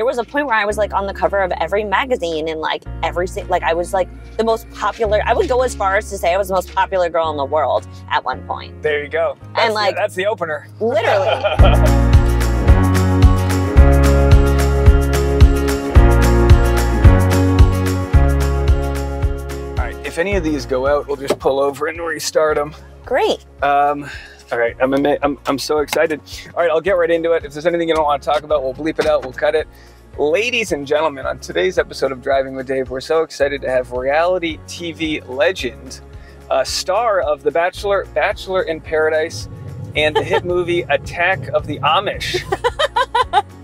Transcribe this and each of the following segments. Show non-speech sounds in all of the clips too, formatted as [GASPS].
there was a point where I was like on the cover of every magazine and like every like I was like the most popular. I would go as far as to say I was the most popular girl in the world at one point. There you go. That's like- the, that's the opener. Literally. [LAUGHS] All right. If any of these go out, we'll just pull over and restart them. Great. Um, all right, I'm, I'm I'm so excited. All right, I'll get right into it. If there's anything you don't want to talk about, we'll bleep it out. We'll cut it. Ladies and gentlemen, on today's episode of Driving with Dave, we're so excited to have reality TV legend, uh, star of The Bachelor, Bachelor in Paradise, and the hit [LAUGHS] movie Attack of the Amish.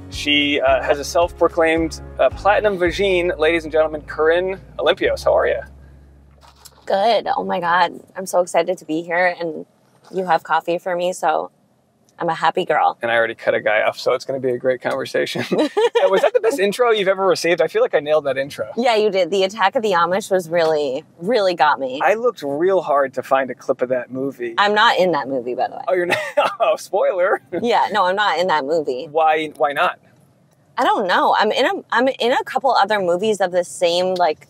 [LAUGHS] she uh, has a self-proclaimed uh, platinum vagine. Ladies and gentlemen, Corinne Olympios. How are you? Good. Oh my God. I'm so excited to be here and you have coffee for me. So I'm a happy girl. and I already cut a guy off, so it's going to be a great conversation. [LAUGHS] Was that the best intro you've ever received? I feel like I nailed that intro. Yeah, you did. The Attack of the Amish was really, really got me. I looked real hard to find a clip of that movie. I'm not in that movie, by the way. oh, you're not. [LAUGHS] Oh, spoiler. Yeah, no, I'm not in that movie. Why? Why not? I don't know. I'm in a I'm in a couple other movies of the same like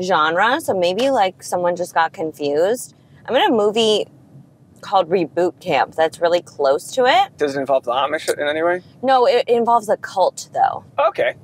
genre, so maybe like someone just got confused. I'm in a movie called Reboot Camp that's really close to it. Does it involve the Amish in any way? No, it involves a cult though. Okay,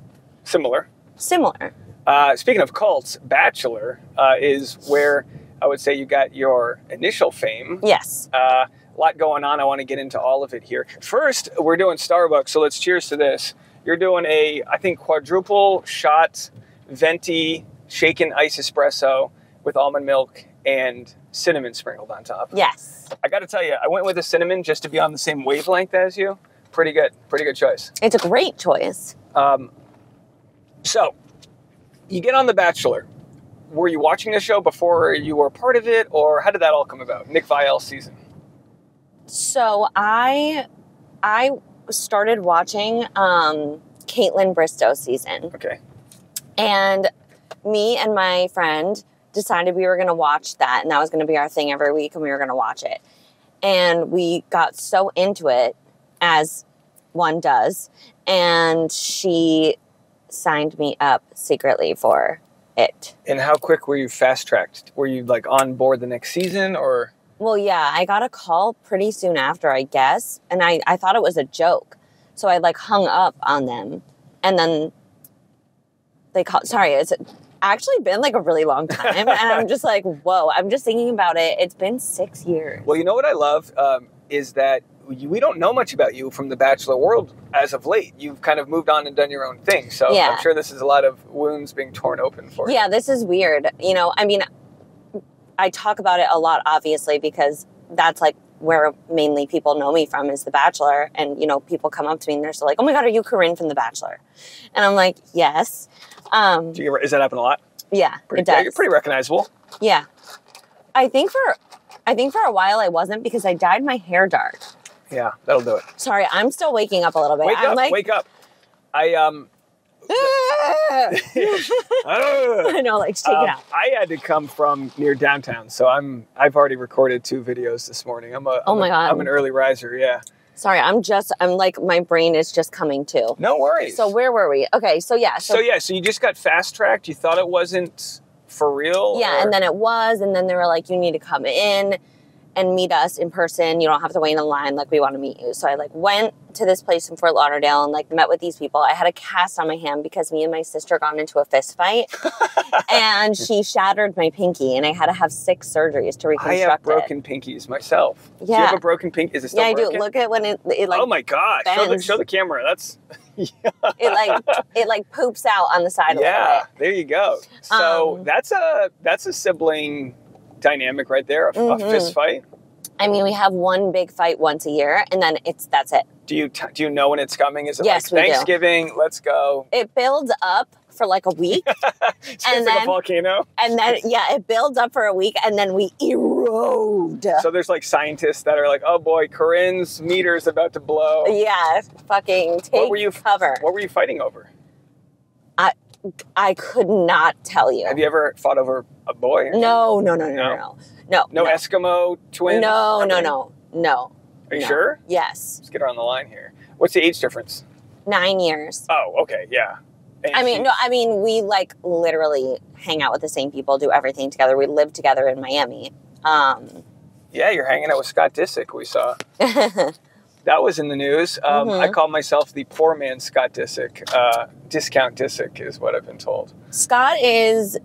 similar. Similar. Uh, speaking of cults, Bachelor uh, is where I would say you got your initial fame. Yes. Uh, a lot going on. I want to get into all of it here. First, we're doing Starbucks, so let's cheers to this. You're doing a, I think, quadruple shot venti shaken ice espresso with almond milk and cinnamon sprinkled on top. Yes. I got to tell you, I went with the cinnamon just to be on the same wavelength as you. Pretty good, pretty good choice. It's a great choice. Um, so, you get on The Bachelor. Were you watching the show before you were part of it, or how did that all come about? Nick Viall's season. So I I started watching um Kaitlyn Bristowe season. Okay. And me and my friend decided we were going to watch that and that was going to be our thing every week and we were going to watch it. And we got so into it as one does and she signed me up secretly for it. And how quick were you fast tracked? Were you like on board the next season or? Well, yeah, I got a call pretty soon after, I guess, and I, I thought it was a joke. So I like hung up on them and then they called sorry, it's actually been like a really long time and I'm just like, [LAUGHS] whoa, I'm just thinking about it. It's been six years. Well, you know what I love um, is that we don't know much about you from the Bachelor world as of late. You've kind of moved on and done your own thing. So Yeah. I'm sure this is a lot of wounds being torn open for you. Yeah, this is weird. You know, I mean, I talk about it a lot, obviously, because that's like where mainly people know me from is The Bachelor. And, you know, people come up to me and they're still like, oh my God, are you Corinne from The Bachelor? And I'm like, yes. Um, Do you is that happen a lot? yeah, Pretty, it does. yeah, you're pretty recognizable. Yeah. I think for I think for a while I wasn't because I dyed my hair dark. Yeah, that'll do it. Sorry, I'm still waking up a little bit. Wake I'm up! like wake up! I um. [LAUGHS] [LAUGHS] I know, like take um, it out. I had to come from near downtown, so I'm. I've already recorded two videos this morning. I'm a. Oh my a- God. I'm an early riser. Yeah. Sorry, I'm just I'm like my brain is just coming to. No worries. So where were we? Okay, so yeah, so, So yeah, so you just got fast tracked. You thought it wasn't for real. yeah, or- and then it was, and then they were like, you need to come in and meet us in person. You don't have to wait in line. Like we want to meet you. So I like went to this place in Fort Lauderdale and like met with these people. I had a cast on my hand because me and my sister got into a fist fight, [LAUGHS] and she shattered my pinky, and I had to have six surgeries to reconstruct it. I have it. broken pinkies myself. Do you have a broken pinky? Is it still Yeah, I do. broken? Look at when it, it like oh my god! Show the, show the camera. That's yeah. [LAUGHS] it like it like poops out on the side yeah. little bit. There you go. So Um, that's a that's a sibling dynamic right there. A, a Mhm. fist fight. I mean, we have one big fight once a year, and then it's that's it. Do you t- do you know when it's coming? Is it Yes, like. Thanksgiving? Let's go. It builds up for like a week, [LAUGHS] It's And like a then- volcano. and then [LAUGHS] yeah, it builds up for a week, and then we erode. So there's like scientists that are like, oh boy, Corinne's meter's about to blow. Yeah, fucking take were you- cover. What were you fighting over? I could not tell you. Have you ever fought over a boy? No, no, no, no, No? no, no, no. No Eskimo twin. No, no, no, no. Are you no. sure? Yes, Let's get her on the line here. What's the age difference? Nine years. Oh, okay, yeah. And I mean, she- no, I mean, we like literally hang out with the same people, do everything together. We live together in Miami. Um, Yeah, you're hanging out with Scott Disick. We saw [LAUGHS] that was in the news. Um, Mhm. I call myself the poor man Scott Disick. Uh, discount Disick is what I've been told. Scott is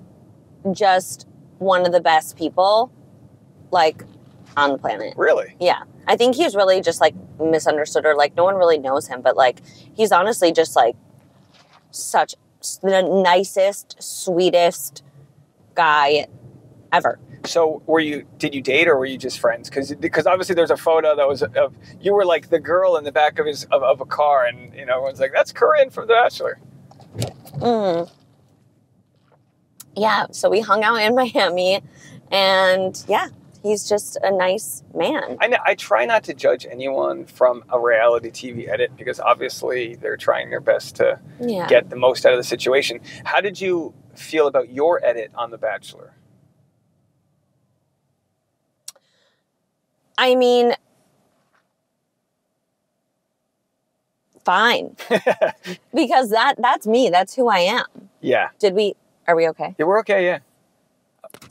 just one of the best people, like, on the planet. Really? Yeah. I think he's really just like misunderstood or like no one really knows him, but like he's honestly just like such the nicest, sweetest guy ever. So, were you? Did you date, or were you just friends? Because because obviously there's a photo that was of you were like the girl in the back of his of, of a car, and you know everyone's like, "That's Corinne from The Bachelor." Mm. Yeah, so we hung out in Miami and yeah, he's just a nice man. I know, I try not to judge anyone from a reality TV edit because obviously they're trying their best to Yeah. get the most out of the situation. How did you feel about your edit on The Bachelor? I mean, fine. [LAUGHS] because that that's me. That's who I am. yeah, Did we are we okay? yeah, we're okay. Yeah.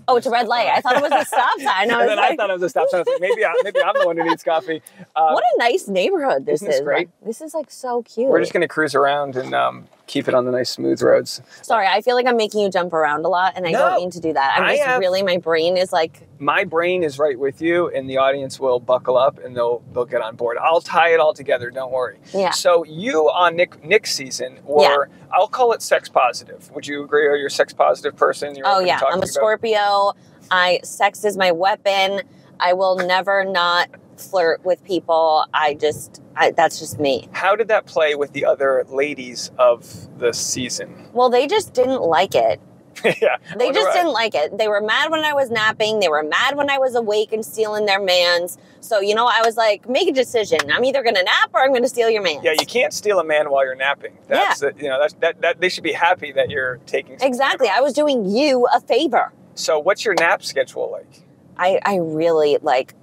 Oh, it's a red light. I thought it was a [LAUGHS] stop sign. I and then I thought it was a stop sign. I was like, maybe, I, maybe I'm the one who needs coffee. Um, what a nice neighborhood this Isn't this is. great? This is like so cute. we're just going to cruise around and um, keep it on the nice, smooth roads. Sorry, I feel like I'm making you jump around a lot, and I No. don't mean to do that. I'm I just have- really my brain is like My brain is right with you, and the audience will buckle up and they'll they'll get on board. I'll tie it all together. Don't worry. yeah. So you on Nick Nick's season were I'll call it sex positive. Would you agree? Are you a sex positive person? Oh, you're Oh yeah, I'm a about- Scorpio. I sex is my weapon. I will never not flirt with people. I just I, that's just me. How did that play with the other ladies of the season? Well, they just didn't like it. [LAUGHS] yeah, They just didn't like it. They were mad when I was napping. They were mad when I was awake and stealing their mans. So you know, I was like, make a decision. I'm either gonna nap or I'm gonna steal your man. Yeah, you can't steal a man while you're napping. That's the, you know that's that, that they should be happy that you're taking some Exactly. I was doing you a favor. So what's your nap schedule like? I, I really like,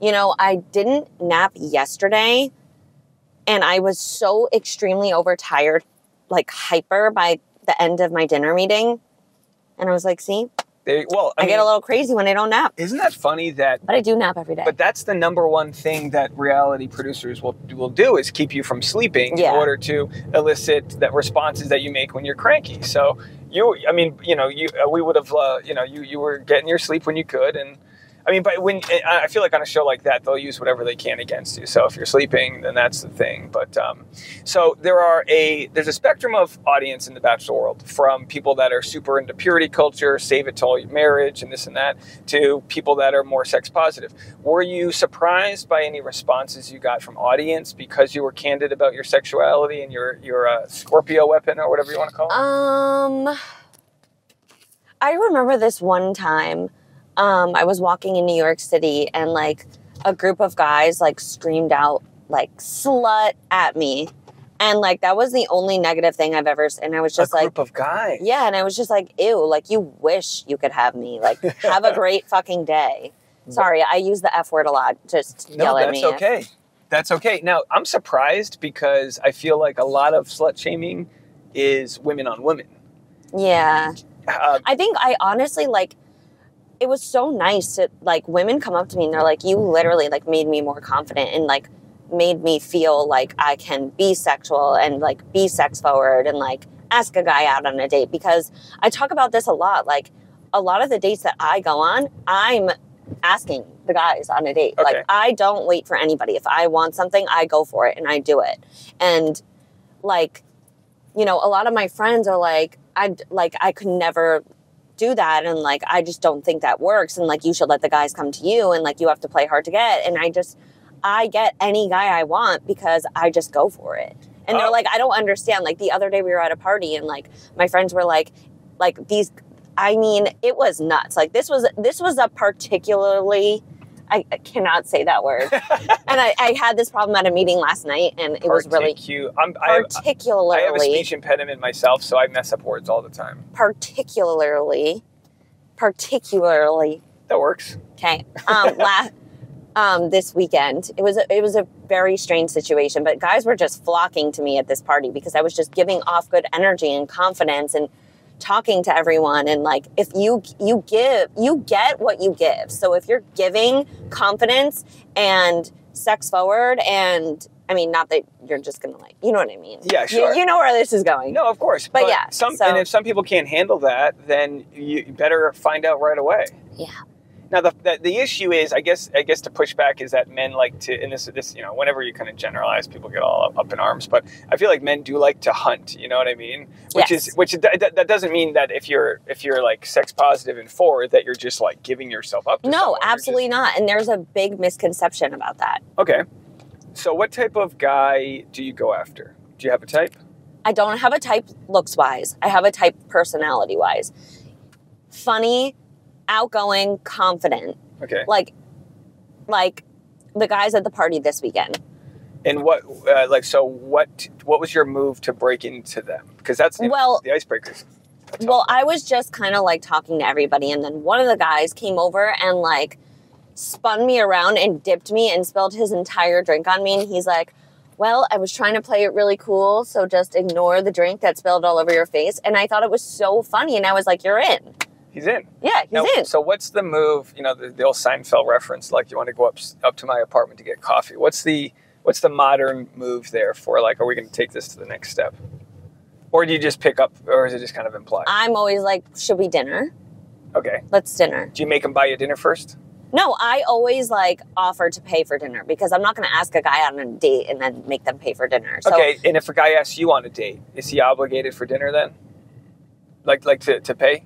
you know, I didn't nap yesterday and I was so extremely overtired, like hyper by the end of my dinner meeting. And I was like, see, They, well, I, I, mean, get a little crazy when I don't nap, isn't that funny that but I do nap every day. But that's the number one thing that reality producers will will do is keep you from sleeping Yeah. in order to elicit that responses that you make when you're cranky. So you, I mean, you know, you uh, we would have, uh, you know, you you were getting your sleep when you could, and I mean, but when I feel like on a show like that, they'll use whatever they can against you. So if you're sleeping, then that's the thing. But um, so there are a there's a spectrum of audience in the bachelor world, from people that are super into purity culture, save it till your marriage, and this and that, to people that are more sex positive. Were you surprised by any responses you got from audience because you were candid about your sexuality and your your uh, Scorpio weapon or whatever you want to call it? Um, I remember this one time. Um, I was walking in New York City and like a group of guys like screamed out like slut at me. And like that was the only negative thing I've ever and I was just a like group of guys. yeah, and I was just like, ew, like you wish you could have me. Like, [LAUGHS] have a great fucking day. Sorry, I use the F word a lot. Just No, yell at that's me. if- okay. That's okay. Now, I'm surprised because I feel like a lot of slut shaming is women on women. Yeah. Uh, I think I honestly like it was so nice to like women come up to me and they're like, you literally like made me more confident and like made me feel like I can be sexual and like be sex forward and like ask a guy out on a date because I talk about this a lot. Like a lot of the dates that I go on, I'm asking the guys on a date. Okay. Like I don't wait for anybody. If I want something, I go for it and I do it. And like, you know, a lot of my friends are like, I like I could never do that and like I just don't think that works and like you should let the guys come to you and like you have to play hard to get and I just I get any guy I want because I just go for it. And Oh. they're like I don't understand like the other day we were at a party and like my friends were like like these I mean it was nuts. Like this was this was a particularly I I cannot say that word. [LAUGHS] and I, I had this problem at a meeting last night and it was really Particu- I'm, I, have, particularly I have a speech impediment myself, so I mess up words all the time. particularly particularly That works. okay um [LAUGHS] la- um, this weekend. It was a, it was a very strange situation, but guys were just flocking to me at this party because I was just giving off good energy and confidence and talking to everyone and like if you you give you get what you give. So if you're giving confidence and sex forward and I mean not that you're just gonna like you know what I mean. Yeah, You- sure. You, know where this is going. No, of course. But yeah, some so- and if some people can't handle that, then you you better find out right away. Yeah. Now the, the the issue is, I guess, I guess to push back is that men like to, and this this you know, whenever you kind of generalize, people get all up, up in arms. But I feel like men do like to hunt. You know what I mean? Which Yes. is which that, that- that doesn't mean that if you're if you're like sex positive and forward that you're just like giving yourself up. To No, someone. You're just- absolutely not. And there's a big misconception about that. okay. So what type of guy do you go after? Do you have a type? I don't have a type looks wise. I have a type personality wise. Funny, outgoing, confident. Okay. Like like the guys at the party this weekend. And what uh, like so what what was your move to break into them? Because that's Well- the icebreakers. Well, I was just kind of like talking to everybody and then one of the guys came over and like spun me around and dipped me and spilled his entire drink on me and he's like well, I was trying to play it really cool, so just ignore the drink that spilled all over your face. And I thought it was so funny, and I was like, "You're in." He's in. Yeah, he's Now, in. So what's the move? You know, the, the old Seinfeld reference, like you want to go up up to my apartment to get coffee. What's the what's the modern move there for like? Are we going to take this to the next step, or do you just pick up, or is it just kind of implied? I'm always like, should we dinner? okay. Let's dinner. Do you make him buy you dinner first? No, I always like offer to pay for dinner because I'm not going to ask a guy on a date and then make them pay for dinner. So okay. And if a guy asks you on a date, is he obligated for dinner then? Like like to, to pay?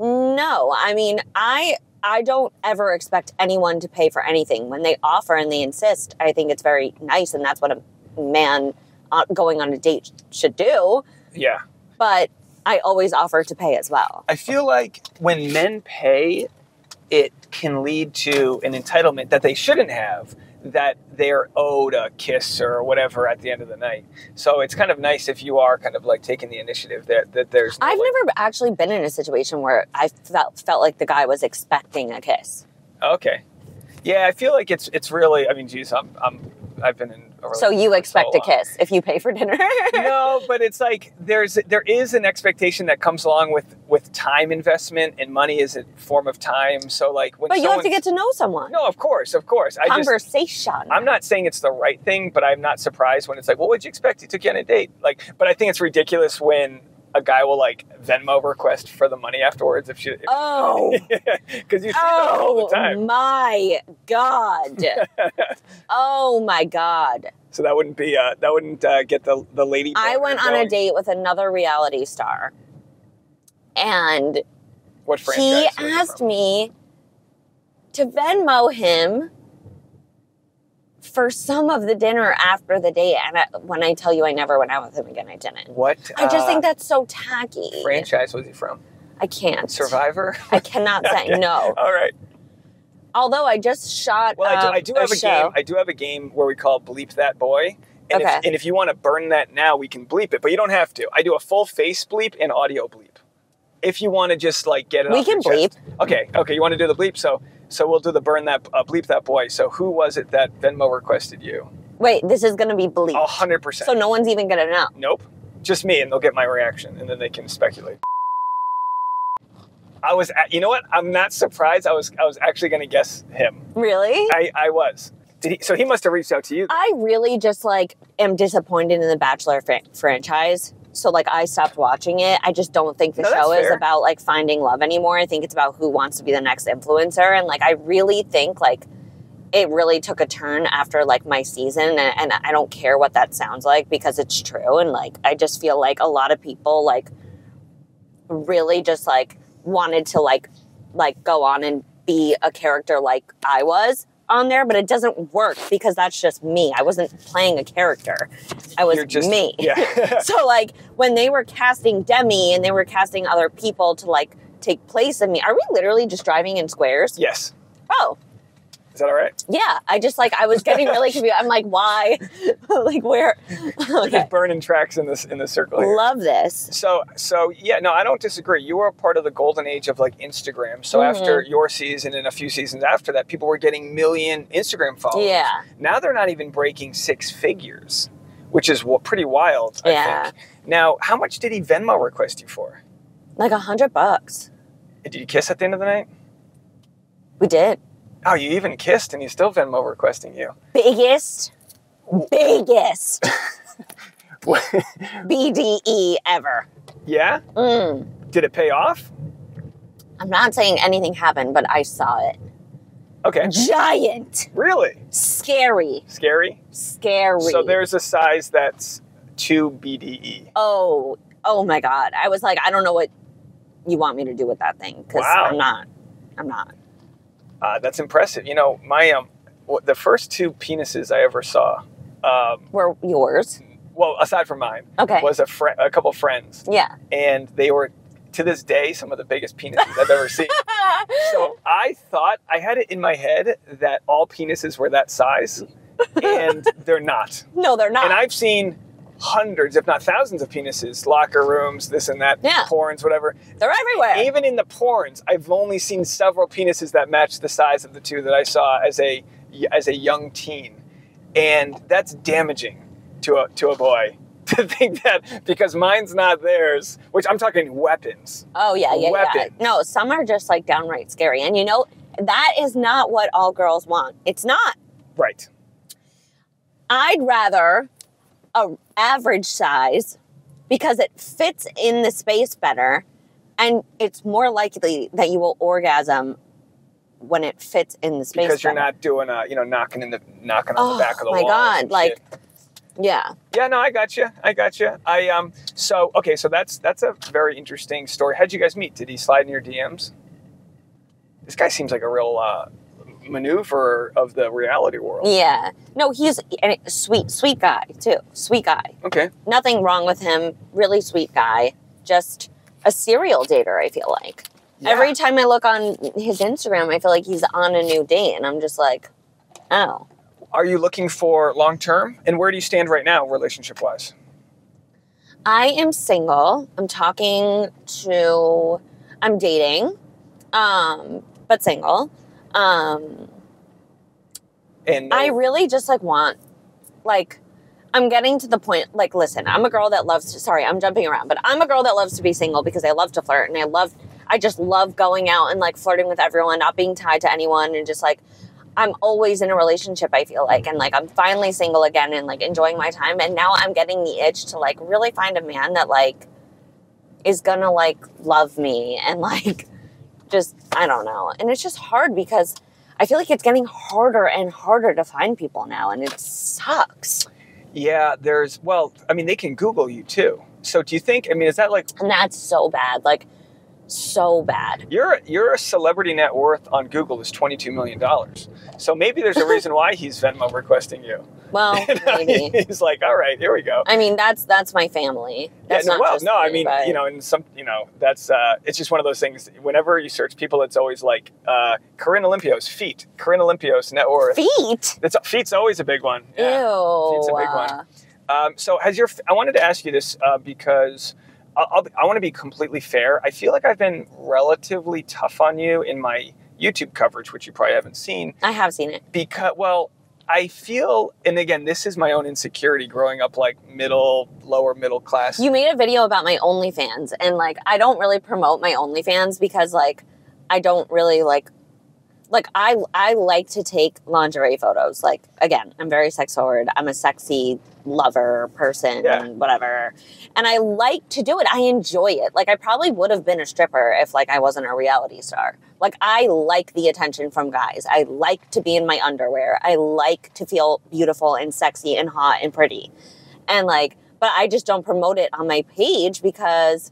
No, I mean, I I don't ever expect anyone to pay for anything. When they offer and they insist, I think it's very nice and that's what a man uh, going on a date should do, Yeah. but I always offer to pay as well. I feel like when men pay, it can lead to an entitlement that they shouldn't have, that they're owed a kiss or whatever at the end of the night. So it's kind of nice if you are kind of like taking the initiative that, that there's no, I've like- never actually been in a situation where I felt felt like the guy was expecting a kiss. Okay. Yeah, I feel like it's it's really I mean, geez, I'm I'm I've been in a So you expect so a long. kiss if you pay for dinner? Uh, no, but it's like there's there is an expectation that comes along with with time investment and money is a form of time. So like when But you have to get to know someone. No, of course, of course. I just Conversation. I'm not saying it's the right thing, but I'm not surprised when it's like, well, what'd you expect? He took you on a date. Like, but I think it's ridiculous when a guy will like Venmo request for the money afterwards if she. If, oh. [LAUGHS] because you see that all Oh the time. my god. [LAUGHS] oh my god. So that wouldn't be uh, that wouldn't uh, get the the lady. I went on a date with another reality star. And What he franchise? was it asked me to Venmo him for some of the dinner after the date. And I, when I tell you I never went out with him again, I didn't. What? I just uh, think that's so tacky. franchise was he from? I can't. Survivor. I cannot [LAUGHS] say Okay. no. All right. Although I just shot. Well, I do, um, I do have a show. game. I do have a game where we call bleep that boy. And, Okay. if, and if you want to burn that now, we can bleep it, but you don't have to. I do a full face bleep and audio bleep. If you want to just like get it, We can chest. Okay, okay. You want to do the bleep, so so we'll do the burn that uh, bleep that boy. So who was it that Venmo requested you? Wait, this is going to be bleep. A hundred percent. So no one's even going to know. Nope. Just me, and they'll get my reaction, and then they can speculate. I was, at, you know what? I'm not surprised. I was, I was actually going to guess him. Really? I, I was. Did he, so he must have reached out to you. I really just like am disappointed in the Bachelor fran- franchise. So like I stopped watching it. I just don't think the No, show is about like finding love anymore. I think it's about who wants to be the next influencer. And like I really think like it really took a turn after like my season. And, and I don't care what that sounds like because it's true. And like I just feel like a lot of people like really just like wanted to like like go on and be a character like I was on there, but it doesn't work because that's just me. I wasn't playing a character. I was just me. [LAUGHS] Yeah. [LAUGHS] so like when they were casting Demi and they were casting other people to like take place of me, are we literally just driving in squares? yes. Oh, Is that all right? Yeah, I just like I was getting really [LAUGHS] confused. I'm like, why? [LAUGHS] like where? Okay. just burning tracks in this in the circle here. Love this. So so yeah, no, I don't disagree. You were a part of the golden age of like Instagram. So Mhm. after your season and a few seasons after that, people were getting million Instagram followers. Yeah. Now they're not even breaking six figures, which is pretty wild. I Yeah. think. Now, how much did he Venmo request you for? Like a hundred bucks. Did you kiss at the end of the night? We did. Oh, you even kissed, and he's still Venmo requesting you. Biggest, biggest [LAUGHS] BDE ever. yeah. Mm. Did it pay off? I'm not saying anything happened, but I saw it. Okay. Giant. Really Scary. scary. Scary. So there's a size that's two E. BDE. Oh, oh my God. I was like, I don't know what you want me to do with that thing because Wow. I'm not. I'm not. Uh, that's impressive. You know, my um, w- the first two penises I ever saw, um, Were yours? well, aside from mine, Okay. was a fri a couple friends, yeah. and they were to this day some of the biggest penises I've ever seen. [LAUGHS] So I thought I had it in my head that all penises were that size, [LAUGHS] and they're not. no, they're not. And I've seen hundreds, if not thousands, of penises, locker rooms, this and that, Yeah. porns, whatever. they're everywhere. Even in the porns, I've only seen several penises that match the size of the two that I saw as a as a young teen, and that's damaging to a to a boy [LAUGHS] to think that because mine's not theirs, which I'm talking weapons. Oh yeah, yeah, yeah. No, some are just like downright scary. And you know, that is not what all girls want. It's not. Right. I'd rather a average size because it fits in the space better and it's more likely that you will orgasm when it fits in the space Because you're better. not doing a you know knocking in the knocking on Oh the back of the my wall. God, like- shit. Yeah. Yeah, no, I got you. I got you. I um. So okay, so that's that's a very interesting story. How'd you guys meet? Did he slide in your DMs? This guy seems like a real uh, maneuver of the reality world. Yeah. No, he's a sweet, sweet guy too. Sweet guy. Okay. Nothing wrong with him. Really sweet guy. Just a serial dater, I feel like. Yeah. Every time I look on his Instagram, I feel like he's on a new date, and I'm just like, oh. Are you looking for long term? And where do you stand right now, relationship wise? I am single. I'm talking to, I'm dating, um, but single. Um, And I really just like want, like, I'm getting to the point. Like, listen, I'm a girl that loves to. Sorry, I'm jumping around, but I'm a girl that loves to be single because I love to flirt and I love. I just love going out and like flirting with everyone, not being tied to anyone, and just like. I'm always in a relationship, I feel like. And like, I'm finally single again and like enjoying my time. And now I'm getting the itch to like really find a man that like is gonna like love me and [LAUGHS] like just, I don't know. And it's just hard because I feel like it's getting harder and harder to find people now. And it sucks. yeah, there's well, I mean, they can Google you too. So do you think? I mean, is that like And that's so bad. Like, so bad. your your celebrity net worth on Google is twenty two million dollars? So maybe there's a [LAUGHS] reason why he's Venmo requesting you. Well, [LAUGHS] You know, maybe. he's like, all right, here we go. I mean, that's that's my family. That's yeah, not well, no, I mean, but- you know, and some, you know, that's uh, it's just one of those things. Whenever you search people, it's always like uh, Corinne Olympios feet, Corinne Olympios net worth. feet. It's feet's always a big one. Yeah. Ew. Feet's a big one. Uh, Um, so has your? I wanted to ask you this uh, because I'll, I'll, I want to be completely fair. I feel like I've been relatively tough on you in my YouTube coverage, which you probably haven't seen, I have seen it. because well. I feel, and again, this is my own insecurity growing up like middle, lower middle class. You made a video about my OnlyFans, and like, I don't really promote my OnlyFans because like, I don't really like. Like I, I like to take lingerie photos. Like again, I'm very sex forward. I'm a sexy lover person, Yeah. whatever, and I like to do it. I enjoy it. Like I probably would have been a stripper if like I wasn't a reality star. Like I like the attention from guys. I like to be in my underwear. I like to feel beautiful and sexy and hot and pretty. And like, but I just don't promote it on my page because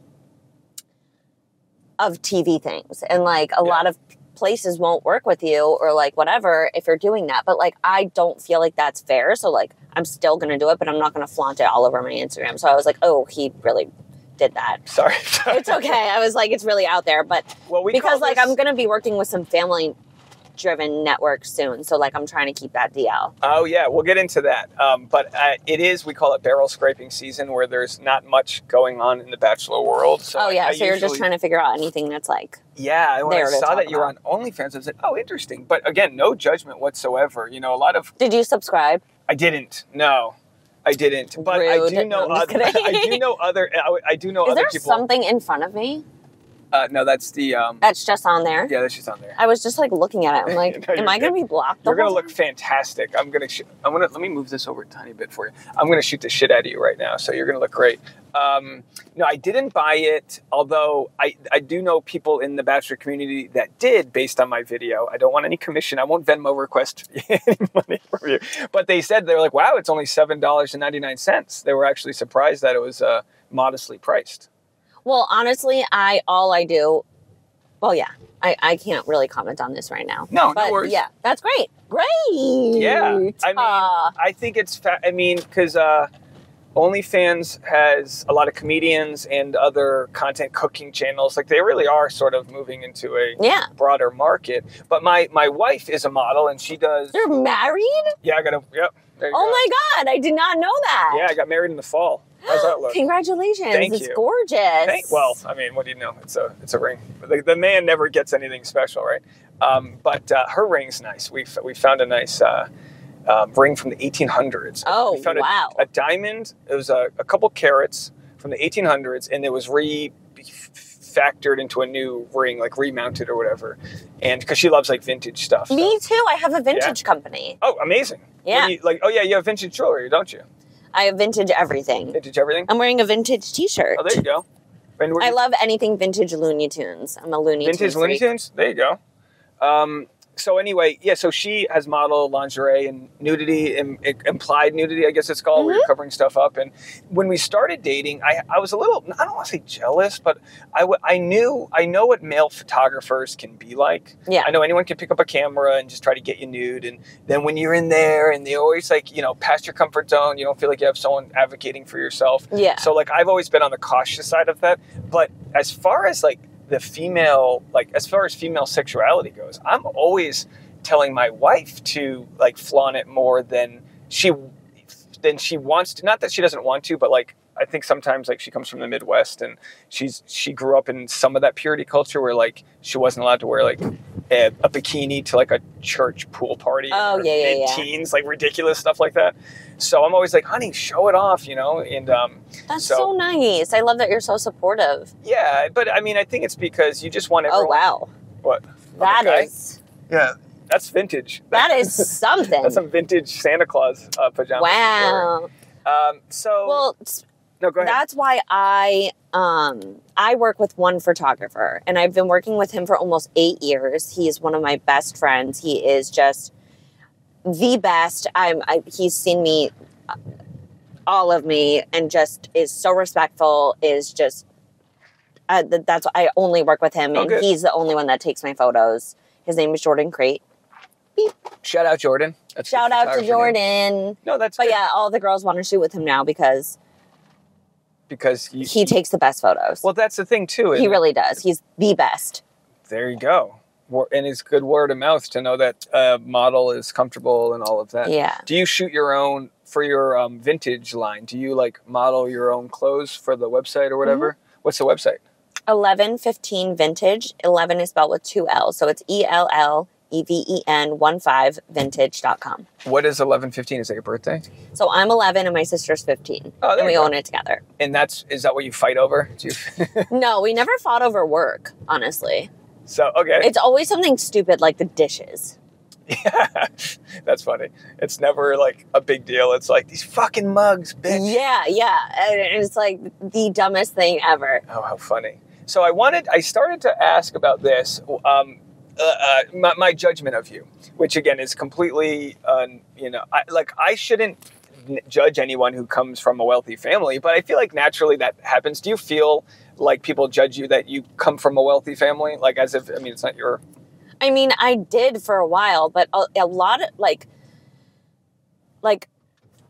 of TV things. And like a Yeah. lot of places won't work with you or like whatever if you're doing that. But like I don't feel like that's fair. So like I'm still gonna do it, but I'm not gonna flaunt it all over my Instagram. So I was like, oh, he really did that. [LAUGHS] Sorry. It's okay. I was like, it's really out there. But Well, we because like this- I'm gonna be working with some family driven network soon. So like I'm trying to keep that DL. Oh yeah, we'll get into that. Um, but uh, it is we call it barrel scraping season, where there's not much going on in the bachelor world. So oh yeah, I so you're just trying to figure out anything that's like Yeah, when I saw that you were on. OnlyFans, I said, "Oh, interesting." But again, no judgment whatsoever. You know, a lot of Did you subscribe? I didn't. No, I didn't. But I do know No, other. [LAUGHS] I do know other. I, I do know Is other there people. something in front of me Uh, no, that's the. Um, that's just on there? yeah, that's just on there. I was just like looking at it. I'm [LAUGHS] like, No, am I gonna be blocked? You're gonna whole look fantastic. I'm gonna. Sh- I'm gonna. Let me move this over a tiny bit for you. I'm gonna shoot the shit out of you right now. So you're gonna look great. Um, no, I didn't buy it. Although I, I do know people in the bachelor community that did, based on my video. I don't want any commission. I won't Venmo request [LAUGHS] any money from you. But they said they were like, "Wow, it's only seven dollars and ninety nine cents. They were actually surprised that it was uh, modestly priced. Well, honestly, I all I do. Well, yeah, I, I can't really comment on this right now. No, But no worries. yeah, that's great. Great. Yeah, I mean, Uh, I think it's. Fa- I mean, because uh, OnlyFans has a lot of comedians and other content cooking channels. Like they really are sort of moving into a yeah. broader market. But my my wife is a model, and she does. You're married? Yeah, I got to. Yep. Oh go. my god, I did not know that. Yeah, I got married in the fall. How's that look? Congratulations. Thank it's you. gorgeous. Thank- well, I mean, what do you know? It's a it's a ring. The, the man never gets anything special, right? Um, but uh, her ring's nice. We we found a nice uh, um, ring from the 1800s. Oh, we found a- wow. A, diamond. It was a, a couple carats from the 1800s, and it was re factored into a new ring, like remounted or whatever. And because she loves like vintage stuff. so- Me too. I have a vintage company. Oh, amazing! Yeah. you- like, oh yeah, you have vintage jewelry, don't you? I have vintage everything. Vintage everything. I'm wearing a vintage t-shirt. Oh, there you go. And I love anything vintage Looney Tunes. I'm a Looney vintage Tunes Looney freak. Tunes. There you go. Um, so anyway, yeah. So she has model lingerie and nudity, im- implied nudity, I guess it's called, where Mm-hmm. you're covering stuff up. And when we started dating, I, I was a little, I don't want to say jealous, but I, w- I knew, I know what male photographers can be like. Yeah. I know anyone can pick up a camera and just try to get you nude. And then when you're in there and they always like, you know, past your comfort zone, you don't feel like you have someone advocating for yourself. Yeah. So like I've always been on the cautious side of that. But as far as like the female, like as far as female sexuality goes, I'm always telling my wife to like flaunt it more than she than she wants to. Not that she doesn't want to, but like I think sometimes like she comes from the Midwest and she's she grew up in some of that purity culture where like she wasn't allowed to wear like a, a bikini to like a church pool party. Oh, yeah, yeah, yeah. Teens like ridiculous stuff like that. So I'm always like, honey, show it off, you know. And um, That's so- so, nice. I love that you're so supportive. yeah, but I mean, I think it's because you just want everyone. Oh wow. What? That Okay. is Yeah, that's vintage. that is [LAUGHS] something. that's some vintage Santa Claus uh, pajamas. wow. Um. So. Well, s- no, go ahead. that's why I um I work with one photographer and I've been working with him for almost 8 years. He is one of my best friends. He is just the best. I'm I, he's seen me uh, all of me and just is so respectful is just uh, th- that's I only work with him and good. he's the only one that takes my photos. His name is Jordan Crate. Shout out Jordan. That's Shout out to photographer name. Jordan. No, that's But good, yeah, all the girls want to shoot with him now because because you, he takes the best photos. well, that's the thing too. he really does. He's the best. There you go. And it's good word of mouth to know that uh, model is comfortable and all of that. Yeah. Do you shoot your own for your um, vintage line? Do you like model your own clothes for the website or whatever? Mm-hmm. What's the website? 1115 vintage. 11 is spelled with two L. So it's E L L E V E N 1 5 vintage.com. What is eleven fifteen? Is that your birthday? So I'm 11 and my sister's 15. Oh, and we own it together. And that's is that what you fight over? [LAUGHS] Do you, [LAUGHS] No, we never fought over work, honestly. so okay, It's always something stupid like the dishes. yeah, [LAUGHS] that's funny. It's never like a big deal. It's like these fucking mugs, bitch. Yeah, yeah. And it's like the dumbest thing ever. Oh, how funny. So I wanted, I started to ask about this, um, uh, uh, my, my judgment of you, which again is completely, uh, you know, I, like I shouldn't judge anyone who comes from a wealthy family, but I feel like naturally that happens. Do you feel like people judge you that you come from a wealthy family? Like as if, I mean, it's not your, I mean, I did for a while, but a, a lot of like, like,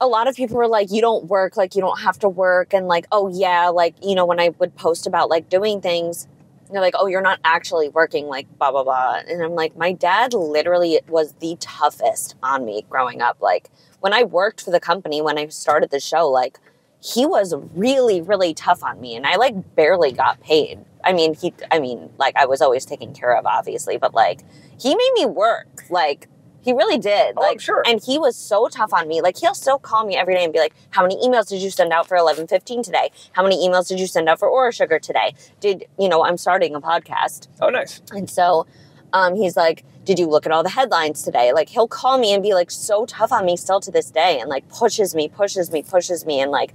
a lot of people were like, you don't work, like, you don't have to work. And like, oh, yeah, like, you know, when I would post about like doing things, they're like, oh, you're not actually working, like, blah, blah, blah. And I'm like, my dad literally was the toughest on me growing up. Like, when I worked for the company, when I started the show, like, he was really, really tough on me. And I, like, barely got paid. I mean, he, I mean, like, I was always taken care of, obviously, but, like, he made me work. Like, he really did. Oh, I'm like, sure. And he was so tough on me. Like, he'll still call me every day and be like, "How many emails did you send out for eleven fifteen today? How many emails did you send out for Aura Sugar today? Did you know I'm starting a podcast?" Oh, nice. And so, um, he's like, "Did you look at all the headlines today?" Like, he'll call me and be like so tough on me still to this day, and like pushes me, pushes me, pushes me, and like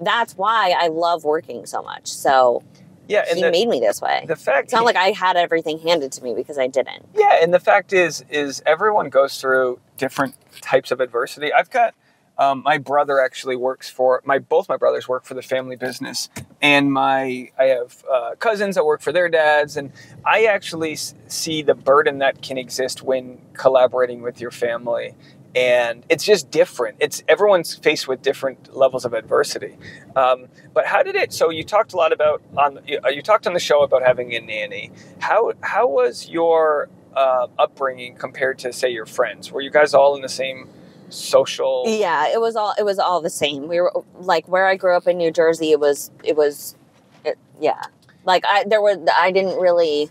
that's why I love working so much. So Yeah, and he the, made me this way. the fact It's not like I had everything handed to me because I didn't. Yeah, and the fact is, is everyone goes through different types of adversity. I've got um, my brother actually works for my both my brothers work for the family business, and my I have uh, cousins that work for their dads, and I actually s- see the burden that can exist when collaborating with your family. And it's just different. It's everyone's faced with different levels of adversity. Um, but how did it? So you talked a lot about on you, uh, you talked on the show about having a nanny. How how was your uh, upbringing compared to say your friends? Were you guys all in the same social? Yeah, it was all it was all the same. We were like where I grew up in New Jersey. It was it was, it, yeah. Like I there were I didn't really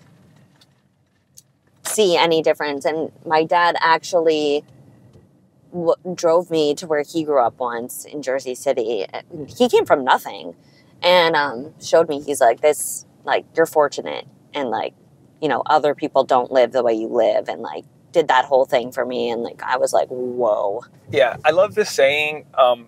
see any difference, and my dad actually drove me to where he grew up once in Jersey City. He came from nothing, and um, showed me. He's like this like you're fortunate, and like you know other people don't live the way you live, and like did that whole thing for me, and like I was like whoa. Yeah, I love this saying. Um,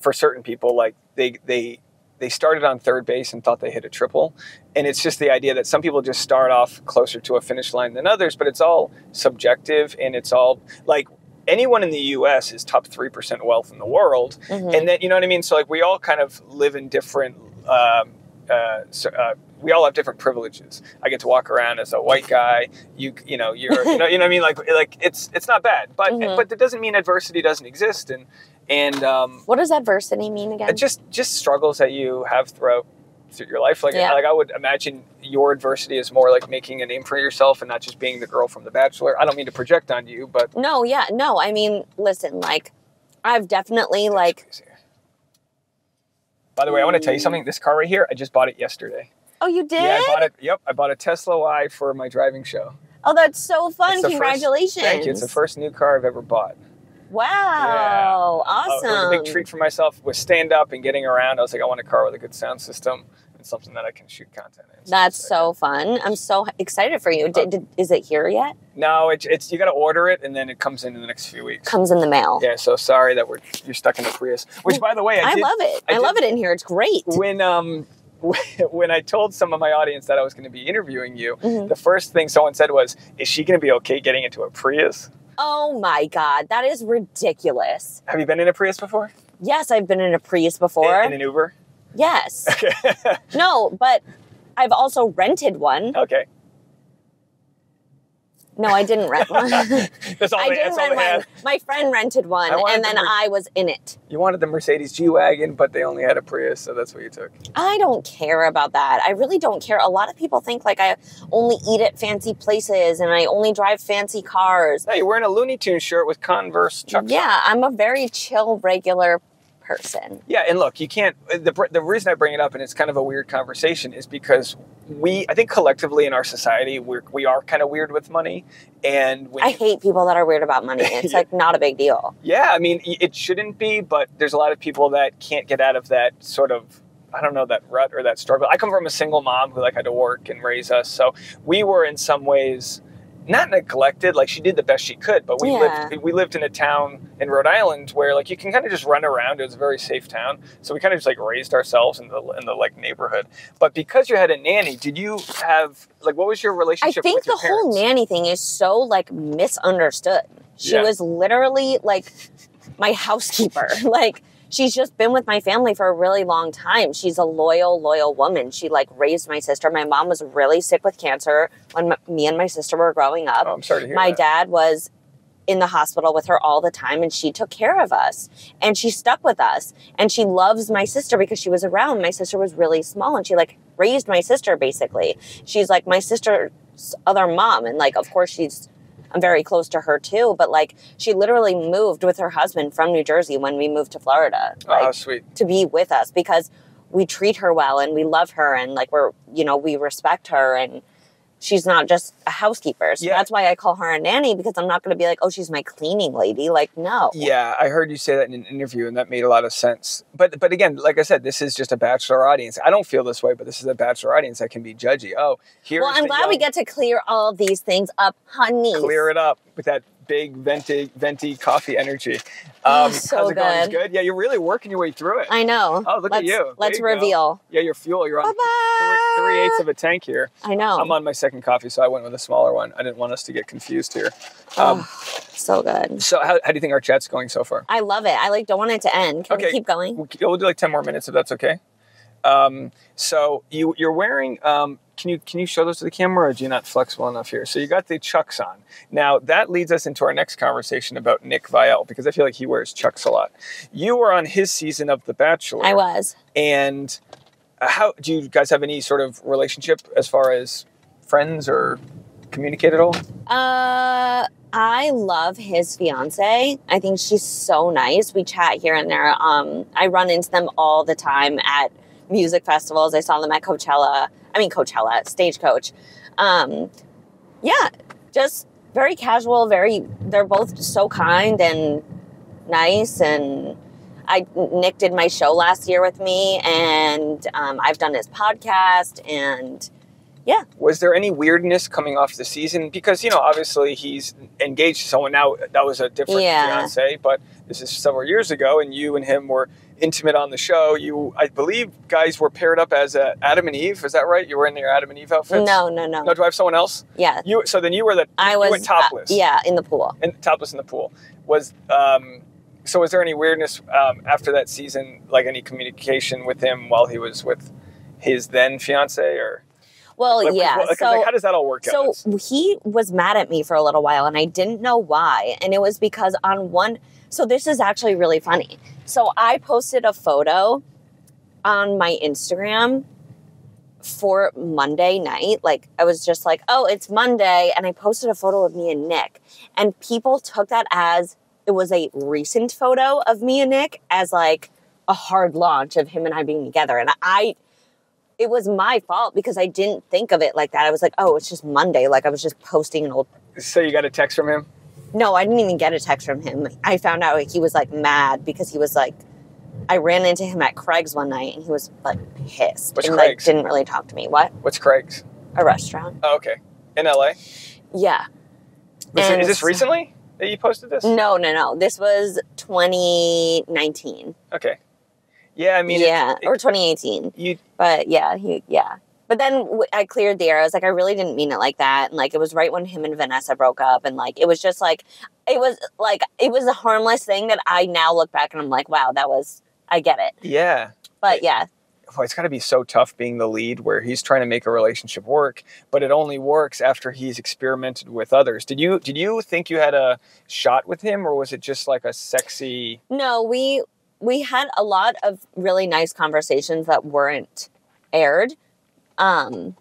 for certain people, like they they they started on third base and thought they hit a triple, and it's just the idea that some people just start off closer to a finish line than others, but it's all subjective and it's all like anyone in the U.S. is top three percent wealth in the world, Mhm. and then you know what I mean. So like we all kind of live in different. Um, uh, so, uh, we all have different privileges. I get to walk around as a white guy. You you know you're you know you know what I mean. Like like it's it's not bad, but Mhm. but that doesn't mean adversity doesn't exist. And and um, What does adversity mean again? it just just struggles that you have throughout through your life. Like Yeah. like I would imagine your adversity is more like making a name for yourself and not just being the girl from The Bachelor. I don't mean to project on you, but no, yeah, no. I mean, listen, like, I've definitely like. By the way, I want to tell you something. This car right here, I just bought it yesterday. Oh, you did? Yeah, I bought it. Yep, I bought a Tesla Y for my driving show. Oh, that's so fun! The first- Congratulations! Thank you. It's the first new car I've ever bought. Wow, Uh, awesome! it was a big treat for myself with stand up and getting around. I was like, I want a car with a good sound system and something that I can shoot content in. That's it's so fun. I'm so excited for you. Did, did, is it here yet? No, it's, it's you got to order it and then it comes in in the next few weeks. Comes in the mail. Yeah, so sorry that we're you're stuck in the Prius. Which, by the way, I, I did, love it. I I, love it in here. It's great. when um [LAUGHS] when I told some of my audience that I was going to be interviewing you. Mhm. The first thing someone said was, "Is she going to be okay getting into a Prius?" Oh my god, that is ridiculous. Have you been in a Prius before? Yes, I've been in a Prius before. In, in an Uber? Yes. [LAUGHS] Okay. No, but I've also rented one. okay. No, I didn't rent one. [LAUGHS] That's all. I they, didn't rent one. My friend rented one, and the then Mer- I was in it. You wanted the Mercedes G wagon, but they only had a Prius, so that's what you took. I don't care about that. I really don't care. A lot of people think like I only eat at fancy places and I only drive fancy cars. No, you're wearing a Looney Tunes shirt with Converse Chuck. Yeah, I'm a very chill, regular person. Yeah, and look, you can't. The the reason I bring it up, and it's kind of a weird conversation, is because we, I think, collectively in our society, we're we are kind of weird with money, and I you- hate people that are weird about money. [LAUGHS] It's like not a big deal. yeah, I mean, it shouldn't be, but there's a lot of people that can't get out of that sort of. I don't know that rut or that struggle. I come from a single mom who like had to work and raise us, so we were in some ways not neglected. Like she did the best she could, but we Yeah. lived we lived in a town in Rhode Island where like you can kind of just run around. It was a very safe town, so we kind of just like raised ourselves in the in the like neighborhood. But because you had a nanny, did you have like what was your relationship I think the whole nanny thing is so like misunderstood. She Yeah. was literally like my housekeeper. [LAUGHS] like she's just been with my family for a really long time. She's a loyal, loyal woman. She like raised my sister. My mom was really sick with cancer when m- me and my sister were growing up. Oh, I'm sorry to hear my that. dad was in the hospital with her all the time and she took care of us and she stuck with us and she loves my sister because she was around my sister was really small and she like raised my sister basically she's like my sister's other mom and like of course she's i'm very close to her too but like she literally moved with her husband from new jersey when we moved to florida Oh, sweet. to be with us because we treat her well and we love her and like we're you know we respect her and she's not just a housekeeper so Yeah. that's why i call her a nanny because i'm not going to be like oh she's my cleaning lady like no Yeah, I heard you say that in an interview, and that made a lot of sense. But but again, like I said, this is just a bachelor audience. I don't feel this way, but this is a bachelor audience that can be judgy. Oh, here. well i'm glad we get to clear all these things up honey clear it up with that big venti venti coffee energy. Oh, Um, so how's it going? It's good. good. Yeah, you're really working your way through it. i know Oh, look at let's, you. Let's you go. reveal yeah, your fuel. You're on three, three eighths of a tank here. i know I'm on my second coffee, so I went with a smaller one. I didn't want us to get confused here. Um, oh, so good So, how, how do you think our chat's going so far? i love it i like don't want it to end can Okay. we keep going We'll, we'll do like ten more minutes if that's okay. Um, so you you're wearing. Um, can you can you show those to the camera, or do you not flexible enough here? So you got the chucks on. Now that leads us into our next conversation about Nick Viall because I feel like he wears chucks a lot. You were on his season of The Bachelor. i was And how do you guys have any sort of relationship as far as friends or communicate at all? Uh, I love his fiance. I think she's so nice. We chat here and there. Um, I run into them all the time at music festivals. I saw them at Coachella. I mean Coachella, Stagecoach. Um, yeah, just very casual. Very. They're both so kind and nice. And I Nick did my show last year with me, and um, I've done his podcast and. Yeah. Was there any weirdness coming off the season? Because you know, obviously he's engaged to someone now. That was a different Yeah. fiance, but this is several years ago, and you and him were intimate on the show. You, I believe, guys were paired up as uh, Adam and Eve. Is that right? You were in your Adam and Eve outfits. No, no, no. No, do I have someone else? Yeah, You. So then you were the. I you was went topless. uh, yeah, in the pool. and topless in the pool. Was um, so? Was there any weirdness um, after that season? Like any communication with him while he was with his then fiance, or Well, like, yeah. so like, how does that all work out? so he was mad at me for a little while, and I didn't know why. And it was because on one. So this is actually really funny. So I posted a photo on my Instagram for Monday night. Like I was just like, "Oh, it's Monday," and I posted a photo of me and Nick, and people took that as it was a recent photo of me and Nick as like a hard launch of him and I being together. And I it was my fault because I didn't think of it like that. I was like, oh, it's just Monday. Like I was just posting an old. So you got a text from him? No, I didn't even get a text from him. I found out he was like mad because he was like, I ran into him at Craig's one night and he was like pissed What's and like Craig's? didn't really talk to me. What? What's Craig's? A restaurant? Oh, okay. In LA? Yeah. Was And is this recently that you posted this? No, no, no. This was 2019. Okay. Yeah, I mean, it- yeah, it- or 2018. you But yeah, he yeah. But then w- I cleared the air. I was like, I really didn't mean it like that. And like, it was right when him and Vanessa broke up. And like, it was just like, it was like, it was a harmless thing that I now look back and I'm like, wow, that was, I get it. yeah. But yeah, Boy, it's got to be so tough being the lead where he's trying to make a relationship work, but it only works after he's experimented with others. Did you did you think you had a shot with him, or was it just like a sexy? no, we, we had a lot of really nice conversations that weren't aired. Um,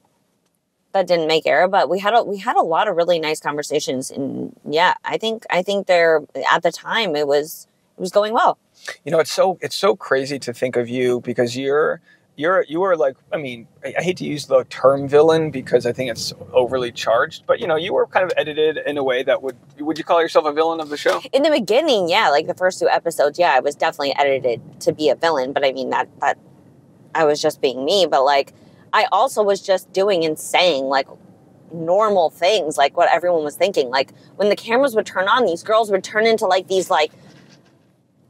that didn't make air, but we had a we had a lot of really nice conversations, and yeah, I think I think they're at the time it was it was going well. You know, it's so it's so crazy to think of you because you're you're you were like I mean I, I hate to use the term villain because I think it's overly charged, but you know you were kind of edited in a way that would would you call yourself a villain of the show? in the beginning, yeah, like the first two episodes, yeah, I was definitely edited to be a villain, but I mean that that I was just being me, but like I also was just doing and saying like normal things, like what everyone was thinking. Like when the cameras would turn on, these girls would turn into like these like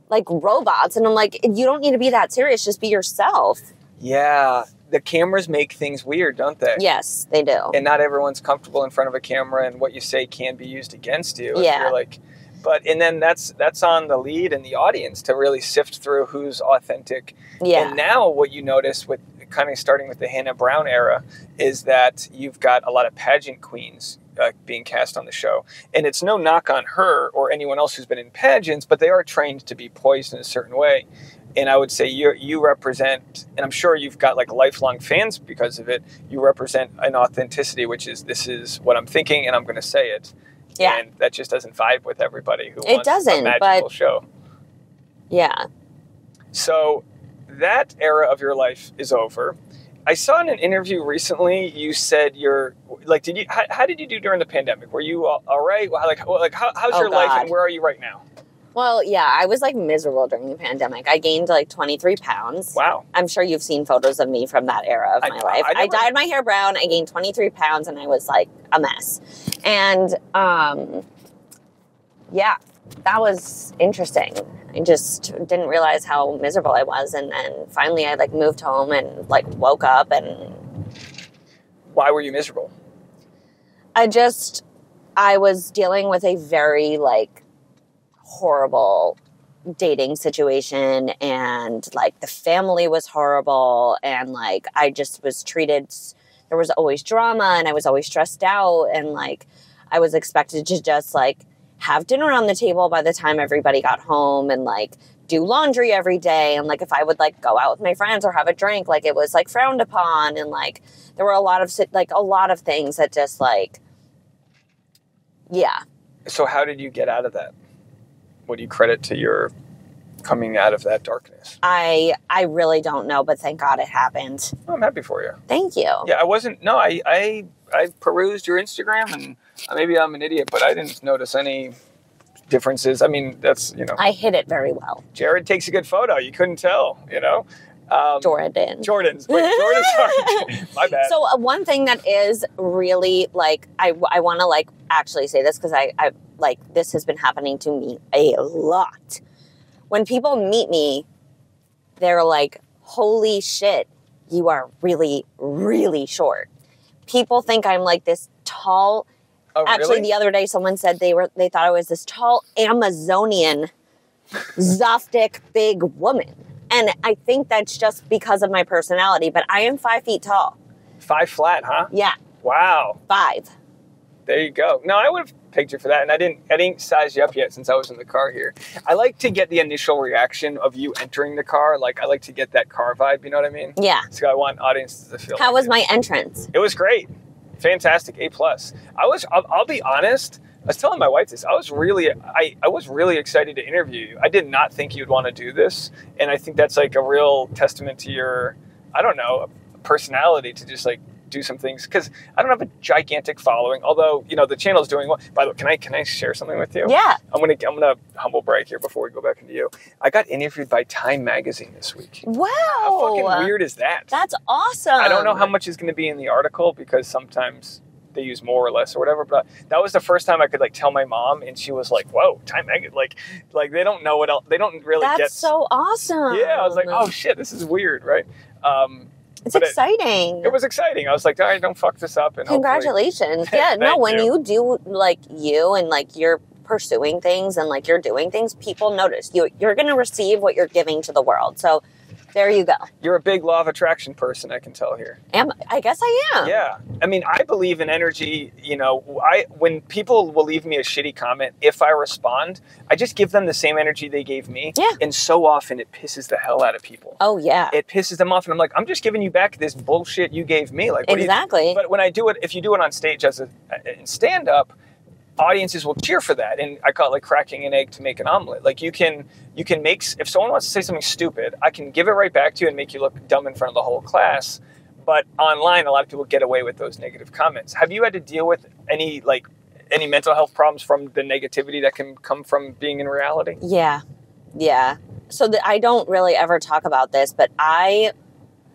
like robots, and I'm like, you don't need to be that serious. Just be yourself. Yeah, the cameras make things weird, don't they? Yes, they do. and not everyone's comfortable in front of a camera and what you say can be used against you if Yeah. you're like but and then that's that's on the lead and the audience to really sift through who's authentic Yeah, and now what you notice with kind of starting with the hannah brown era is that you've got a lot of pageant queens uh, being cast on the show. And it's no knock on her or anyone else who's been in pageants, but they are trained to be poised in a certain way. And I would say you you represent, and I'm sure you've got like lifelong fans because of it. You represent an authenticity, which is this is what I'm thinking, and I'm going to say it. Yeah. And that just doesn't vibe with everybody who It wants doesn't, magical but- show. Yeah. So that era of your life is over. I saw in an interview recently you said you're like did you how, how did you do during the pandemic? Were you all, all right? Well, Like like how, how's Oh, your life and where are you right now? Well, yeah, I was like miserable during the pandemic. I gained like 23 pounds. Wow. I'm sure you've seen photos of me from that era of I- my life. I I, dyed my hair brown. I gained 23 pounds and I was like a mess. And um, yeah, that was interesting. I just didn't realize how miserable I was. And then finally I like moved home and like woke up and Why were you miserable? I just, I was dealing with a very like horrible dating situation and like the family was horrible and like I just was treated there was always drama and I was always stressed out and like I was expected to just like have dinner on the table by the time everybody got home and like do laundry every day and like if I would like go out with my friends or have a drink like it was like frowned upon and like there were a lot of like a lot of things that just like yeah So how did you get out of that? What do you credit to your coming out of that darkness? I I really don't know but thank God it happened. Oh, I'm happy for you. Thank you. Yeah, I wasn't. No, I I I perused your Instagram and maybe I'm an idiot, but I didn't notice any differences. I mean, that's you know, I hit it very well. Jared takes a good photo. You couldn't tell, you know. Um, Jordan. Jordan's. Wait, Jordan. Sorry, [LAUGHS] [LAUGHS] my bad. So uh, one thing that is really like I, I want to like actually say this because I, I like this has been happening to me a lot. When people meet me, they're like, "Holy shit, you are really really short." People think I'm like this tall. oh, Actually, really? the other day someone said they were they thought I was this tall Amazonian, Zaftig big woman. And I think that's just because of my personality, but I am five feet tall. five flat, huh? Yeah, Wow. five. There you go. No, I would have you for that, and I didn't. I didn't size you up yet since I was in the car here. I like to get the initial reaction of you entering the car. Like I like to get that car vibe. You know what I mean? Yeah. So I want audiences to feel. How like was it. my entrance? It was great, fantastic, A plus. I was. I'll, I'll be honest. I was telling my wife this. I was really, I, I was really excited to interview you. I did not think you'd want to do this, and I think that's like a real testament to your, I don't know, personality to just like do some things because I don't have a gigantic following. Although you know the channel is doing well. By the way, can I can I share something with you? Yeah. I'm gonna I'm gonna humble brag here before we go back into you. I got interviewed by Time Magazine this week. Wow. How fucking weird is that? That's awesome. I don't know how much is going to be in the article because sometimes they use more or less or whatever. But that was the first time I could like tell my mom, and she was like, "Whoa, Time Magazine!" Like, like they don't know what else. They don't really That's get. That's so awesome. yeah, I was like, "Oh shit, this is weird," right? Um, it's but exciting. it was exciting. I was like, "All right, don't fuck this up." And [LAUGHS] Congratulations. yeah, no, when you. you do like you and like you're pursuing things and like you're doing things, people notice. You you're gonna receive what you're giving to the world. So there you go. you're a big law of attraction person. I can tell here. Am I guess I am. Yeah, I mean, I believe in energy. You know, I when people will leave me a shitty comment, if I respond, I just give them the same energy they gave me. Yeah. And so often it pisses the hell out of people. Oh yeah. It pisses them off, and I'm like, I'm just giving you back this bullshit you gave me. Like, what do you- exactly. but when I do it, if you do it on stage as a in stand up, audiences will cheer for that, and I call it like cracking an egg to make an omelet. Like you can you can make if someone wants to say something stupid, I can give it right back to you and make you look dumb in front of the whole class. But online, a lot of people get away with those negative comments. Have you had to deal with any like any mental health problems from the negativity that can come from being in reality? Yeah. Yeah. So the, I don't really ever talk about this, but I,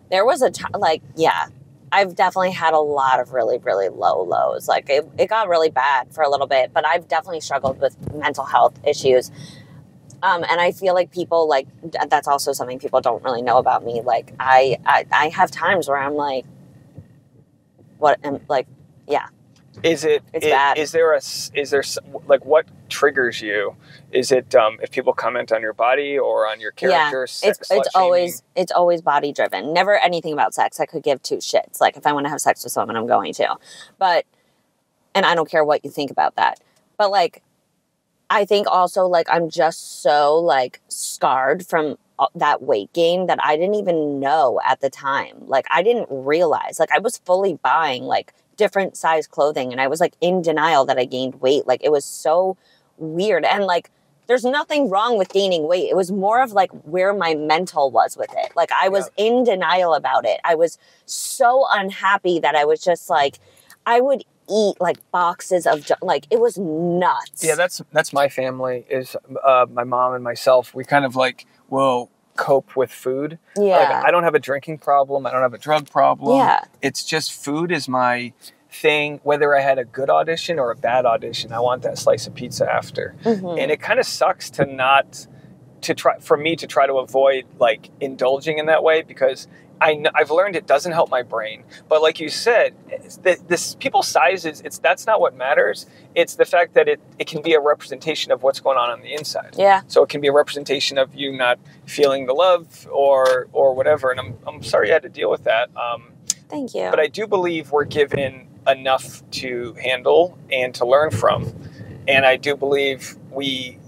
there was a time, like, yeah, I've definitely had a lot of really, really low lows. Like, it, it got really bad for a little bit, but I've definitely struggled with mental health issues. Um, and I feel like people, like, that's also something people don't really know about me. Like, I, I, I have times where I'm like, what am, like, yeah. Is it? It's i- bad. Is there a? Is there like what triggers you? Is it um, if people comment on your body or on your character? sex, it's it's always it's always body driven. Never anything about sex. I could give two shits. Like if I want to have sex with someone, I'm going to. But and I don't care what you think about that. But like, I think also like I'm just so like scarred from uh, that weight gain that I didn't even know at the time. Like I didn't realize. Like I was fully buying like different size clothing and I was like in denial that I gained weight. Like it was so weird and like there's nothing wrong with gaining weight. It was more of like where my mental was with it. Like I was in denial about it. I was so unhappy that I was just like I would eat like boxes of ju- like it was nuts. Yeah, that's that's my family. Is uh, my mom and myself. We kind of like will cope with food. yeah. Like I don't have a drinking problem. I don't have a drug problem. Yeah. It's just food is my thing. Whether I had a good audition or a bad audition, I want that slice of pizza after. Mhm. And it kind of sucks to not to try for me to try to avoid like indulging in that way because I I've learned it doesn't help my brain. But like you said, the, this people's sizes it's that's not what matters. It's the fact that it it can be a representation of what's going on on the inside. yeah. So it can be a representation of you not feeling the love or or whatever. And I'm I'm sorry you had to deal with that. Um, Thank you. but I do believe we're given enough to handle and to learn from. And I do believe we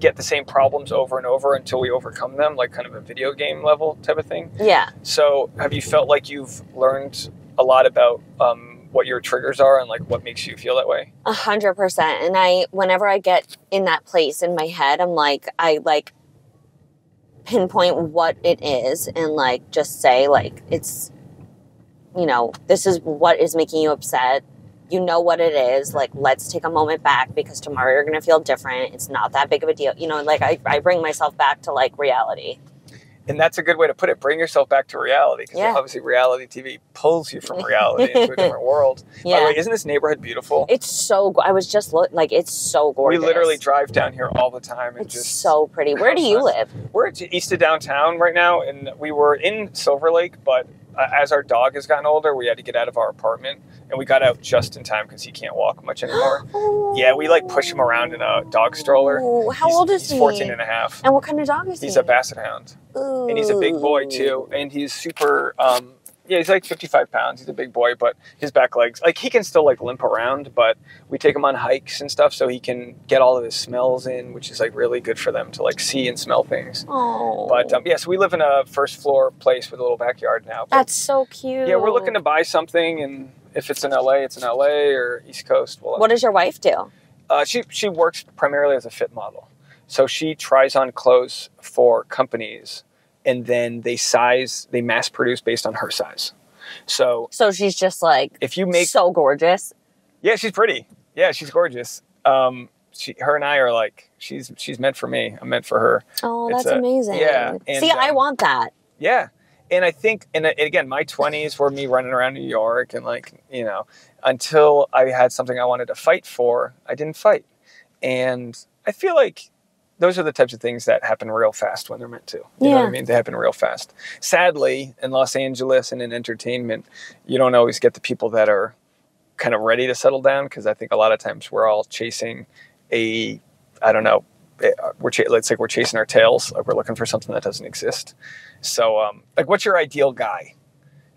get the same problems over and over until we overcome them, like kind of a video game level type of thing. yeah. So, have you felt like you've learned a lot about um, what your triggers are and like what makes you feel that way? A hundred percent. And I, whenever I get in that place in my head, I'm like, I like pinpoint what it is and like just say, like, it's, you know, this is what is making you upset. You know what it is. Like, let's take a moment back because tomorrow you're going to feel different. It's not that big of a deal. You know, like, I, I bring myself back to like reality. And that's a good way to put it. Bring yourself back to reality because Yeah. obviously reality TV pulls you from [LAUGHS] reality into a different world. By the Yeah. way, isn't this neighborhood beautiful? It's so, I was just look like, it's so gorgeous. We literally drive down here all the time and It's just so pretty. Where do [LAUGHS] you live? We're east of downtown right now, and we were in Silver Lake, but uh, as our dog has gotten older, we had to get out of our apartment, and we got out just in time because he can't walk much anymore. [GASPS] yeah, we like push him around in a dog stroller. Ooh, how he's, old is he's he? 14 and a half. And what kind of dog is He's he? He's a basset hound, and he's a big boy too, and he's super. Um, yeah, he's like 55 pounds. He's a big boy, but his back legs, like he can still like limp around, but we take him on hikes and stuff so he can get all of his smells in, which is like really good for them to like see and smell things. Oh, But um, yes, we live in a first floor place with a little backyard now. That's so cute. yeah, we're looking to buy something, and if it's in LA, it's in LA or East Coast. Well, What does your wife do? uh, she she works primarily as a fit model, so she tries on clothes for companies, and then they size, they mass produce based on her size. So So she's just like if you make, so gorgeous. yeah, she's pretty. Yeah, she's gorgeous. Um, she, her and I are like, she's she's meant for me. I'm meant for her. Oh, It's that's a- amazing. yeah, and, See, I um, want that. Yeah. And I think, and uh, again, my 20s were me running around New York and like, you know, until I had something I wanted to fight for, I didn't fight. And I feel like those are the types of things that happen real fast when they're meant to. You know what I mean? They happen real fast. Sadly, in Los Angeles and in entertainment, you don't always get the people that are kind of ready to settle down because I think a lot of times we're all chasing a, I don't know, eh, we're ch- let's say we're chasing our tails, like we're looking for something that doesn't exist. So, um, like, what's your ideal guy?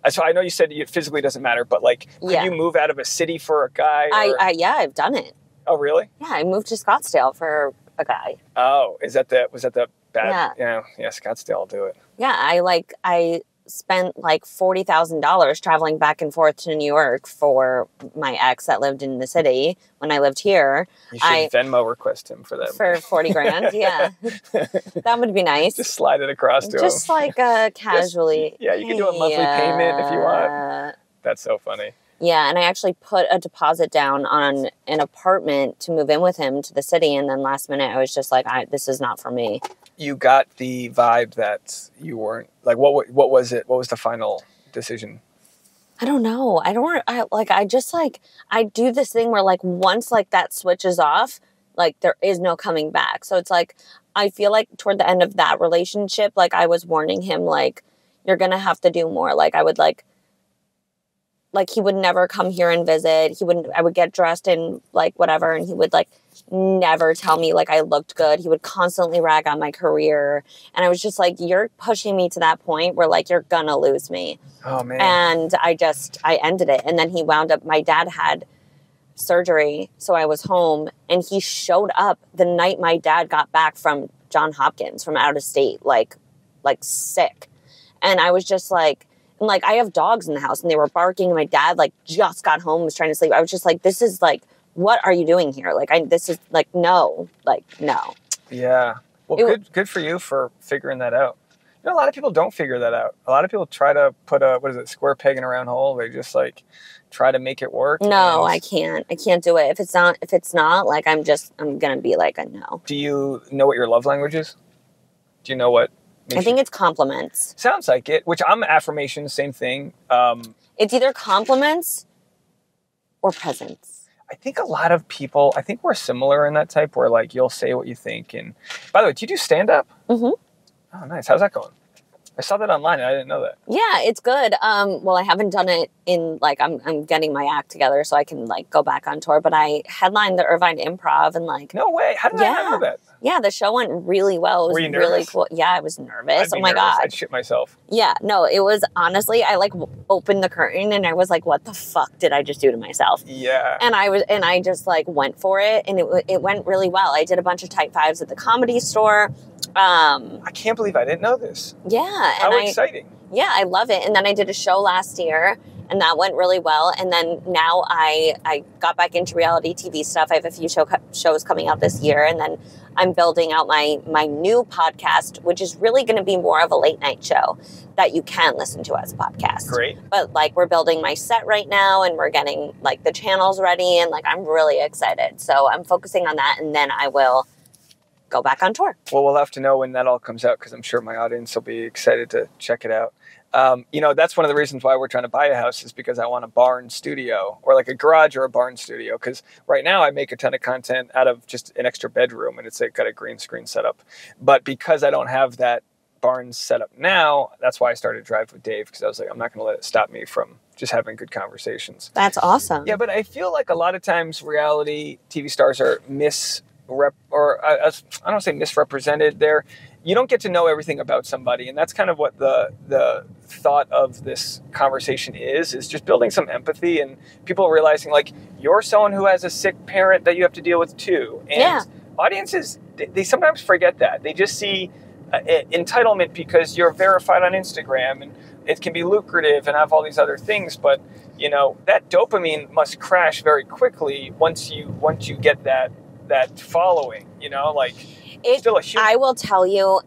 So I know you said it physically doesn't matter, but like, could Yeah. you move out of a city for a guy? I, I yeah, I've done it. oh, really? Yeah, I moved to Scottsdale for a guy. Oh, is that the was that the bad? Yeah. yeah, yeah. Scottsdale, do it. Yeah, I like I spent like forty thousand dollars traveling back and forth to New York for my ex that lived in the city when I lived here You should I- Venmo request him for that. for forty grand. Yeah, [LAUGHS] that would be nice. Just slide it across to him. Just him. like uh, [LAUGHS] casually. yeah, you can do a monthly payment if you want. That's so funny. Yeah, and I actually put a deposit down on an apartment to move in with him to the city, and then last minute I was just like, I, "This is not for me." You got the vibe that you weren't like. What what was it? What was the final decision? I don't know. I don't I like I just like I do this thing where like once like that switches off, like there is no coming back. So it's like I feel like toward the end of that relationship, like I was warning him like you're going to have to do more. Like I would like like he would never come here and visit. He wouldn't I would get dressed in like whatever and he would like never tell me like I looked good. He would constantly rag on my career. And I was just like you're pushing me to that point where like you're to lose me Oh man. and I just I ended it. And then he wound up. My dad had surgery, so I was home, and he showed up the night my dad got back from John Hopkins from out of state, like like sick. And I was just like, and like I have dogs in the house and they were barking and my dad like just got home was trying to sleep. I was just like, this is like, what are you doing here? Like I this is like no, like no. Yeah. Well, It- good good for you for figuring that out. You know, a lot of people don't figure that out. A lot of people try to put a what is it, square peg in a round hole. They just like try to make it work. No, I can't. I can't do it. If it's not if it's not, like I'm just I'm gonna be like a no. Do you know what your love language is? Do you know what? I think it's compliments. sounds like it. Which I'm affirmation, same thing. Um, It's either compliments or presents. I think a lot of people. I think we're similar in that type where like you'll say what you think. And by the way, do you do stand up? Mm-hmm. Oh, nice. How's that going? I saw that online. and I didn't know that. Yeah, it's good. Um, well, I haven't done it in like I'm I'm getting my act together so I can like go back on tour. But I headlined the Irvine Improv and like No way. How did I not Yeah. know that? yeah, the show went really well. It was Were you really cool. Yeah, I was nervous. Oh my nervous. god. I'd shit myself. Yeah, no, it was honestly I like opened the curtain and I was like, what the fuck did I just do to myself? Yeah. and I was and I just like went for it and it it went really well. I did a bunch of tight fives at the comedy store. Um, I can't believe I didn't know this. yeah, How I exciting. yeah I love it. And then I did a show last year and that went really well. And then now I I got back into reality TV stuff. I have a few show shows coming out this year, and then I'm building out my my new podcast, which is really going to be more of a late night show that you can listen to as a podcast Great. but like we're building my set right now and we're getting like the channels ready and like I'm really excited. So I'm focusing on that and then I will go back on tour. Well, we'll have to know when that all comes out because I'm sure my audience will be excited to check it out. Um, you know, that's one of the reasons why we're trying to buy a house is because I want a barn studio or like a garage or a barn studio. Because right now I make a ton of content out of just an extra bedroom and it's like, got a green screen setup. But because I don't have that barn set up now, that's why I started Drive with Dave because I was like, I'm not going to let it stop me from just having good conversations. That's awesome. Yeah, but I feel like a lot of times reality TV stars are misrep or uh, I don't say misrepresented. There, you don't get to know everything about somebody, and that's kind of what the the thought of this conversation is: is just building some empathy and people realizing like you're someone who has a sick parent that you have to deal with too, and Yeah. audiences they, they sometimes forget that they just see uh, entitlement because you're verified on Instagram and it can be lucrative and have all these other things, but you know that dopamine must crash very quickly once you once you get that that following. You know, like It- still a huge. I will tell you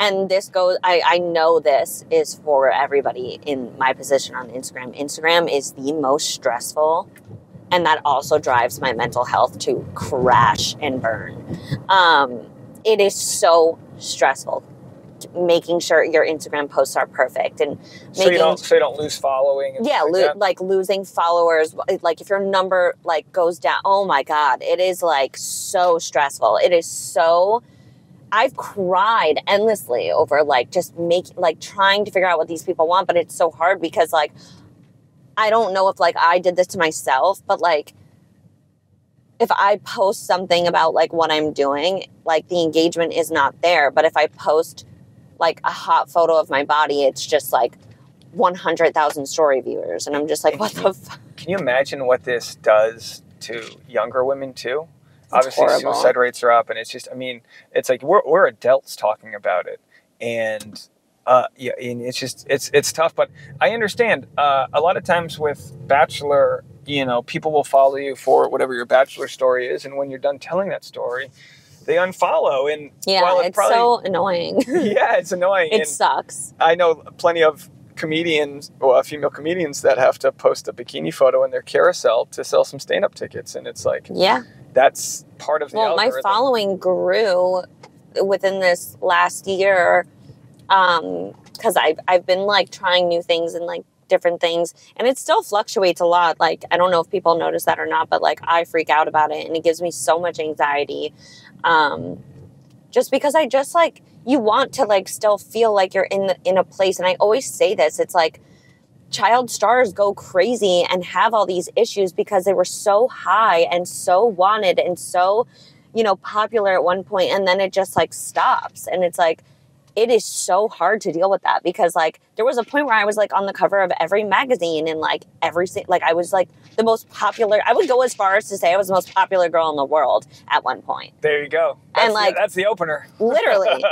and this goes I, I know this is for everybody in my position on Instagram. Instagram is the most stressful and that also drives my mental health to crash and burn. Um, it is so stressful making sure your Instagram posts are perfect and so you don't so you don't lose following. And yeah stuff lo- like like losing followers like if your number like goes down oh my god it is like so stressful it is so i've cried endlessly over like just making like trying to figure out what these people want but it's so hard because like i don't know if like i did this to myself but like if i post something about like what i'm doing like the engagement is not there but if i post like a hot photo of my body it's just like 100,000 story viewers. And I'm just like, what the fuck? Can you imagine what this does to younger women too? Obviously, horrible. suicide rates are up, and it's just, I mean, it's like we're, we're adults talking about it, and uh, yeah, and it's just, it's it's tough. But I understand. Uh, a lot of times with Bachelor, you know, people will follow you for whatever your Bachelor story is, and when you're done telling that story, they unfollow. And Yeah, while it it's probably, so annoying. [LAUGHS] [LAUGHS] yeah, it's annoying. it and- sucks. I know plenty of comedians, well, female comedians that have to post a bikini photo in their carousel to sell some stand-up tickets, and it's like Yeah. that's part of the Well, my following grew within this last year um, because I've, I've been like trying new things and like different things and it still fluctuates a lot like i don't know if people notice that or not but like i freak out about it and it gives me so much anxiety um just because i just like you want to like still feel like you're in the, in a place and i always say this it's like child stars go crazy and have all these issues because they were so high and so wanted and so you know popular at one point and then it just like stops and it's like it is so hard to deal with that because like there was a point where I was like on the cover of every magazine and like every like I was like the most popular. I would go as far as to say I was the most popular girl in the world at one point. There you go. That's And, the- like- that's the opener. [LAUGHS] Literally,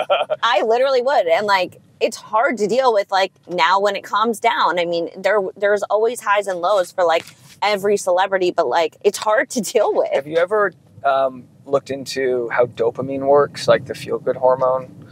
I literally would, and like it's hard to deal with like now when it calms down. I mean, there there's always highs and lows for like every celebrity, but like it's hard to deal with. Have you ever um, looked into how dopamine works, like the feel good hormone?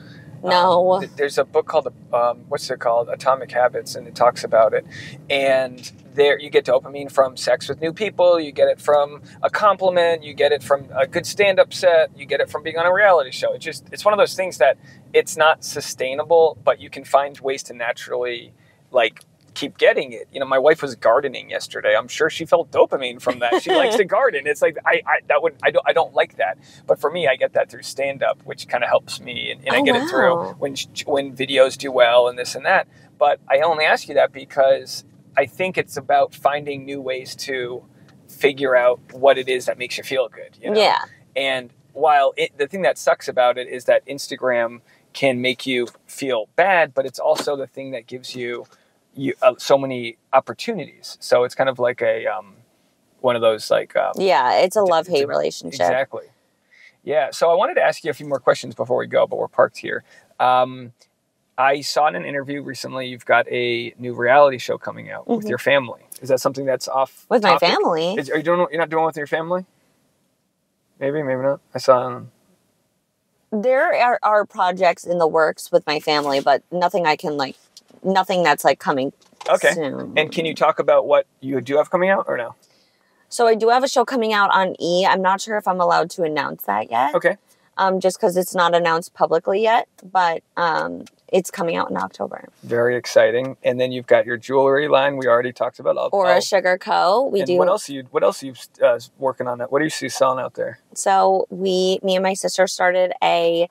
No. Um, th- there's a book called um, what's it called, Atomic Habits, and it talks about it. And there, you get dopamine from sex with new people. You get it from a compliment. You get it from a good stand-up set. You get it from being on a reality show. It's just, it's one of those things that it's not sustainable, but you can find ways to naturally, like, keep getting it. You know, my wife was gardening yesterday. I'm sure she felt dopamine from that. She likes to [LAUGHS] garden. It's like I, I that would I don't I don't like that. But for me, I get that through stand up, which kind of helps me, and, and I Oh, get it through when when videos do well and this and that. But I only ask you that because I think it's about finding new ways to figure out what it is that makes you feel good. You know? Yeah. And while it, the thing that sucks about it is that Instagram can make you feel bad, but it's also the thing that gives you you uh, so many opportunities. So it's kind of like a um, one of those like um, Yeah, it's a love hate relationship. exactly. Yeah. So I wanted to ask you a few more questions before we go, but we're parked here. Um, I saw in an interview recently you've got a new reality show coming out with Mhm. your family. Is that something that's off With my family. Is, are you doing? You're not doing it with your family? Maybe, maybe not. I saw. um, there are, are projects in the works with my family, but nothing I can like, nothing that's like coming Okay. soon. And can you talk about what you do have coming out or no? so I do have a show coming out on E. I'm not sure if I'm allowed to announce that yet. Okay. Um, just because it's not announced publicly yet, but um, it's coming out in October. Very exciting. And then you've got your jewelry line. We already talked about. I'll, Or I'll- a Sugar Co. We and do. What else are you? What else are you uh, working on? That. What do you see selling out there? So we, me and my sister started a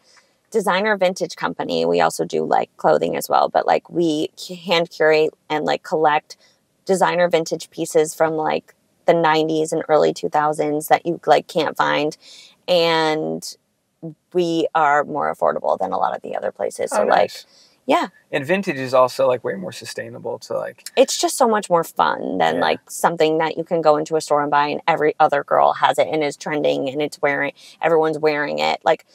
designer vintage company. We also do like clothing as well, but like we hand curate and like collect designer vintage pieces from like the 90s and early 2000s that you like can't find and we are more affordable than a lot of the other places. So Oh, like yeah, And vintage is also like way more sustainable to like. it's just so much more fun than Yeah. like something that you can go into a store and buy and every other girl has it and is trending and it's wearing everyone's wearing it like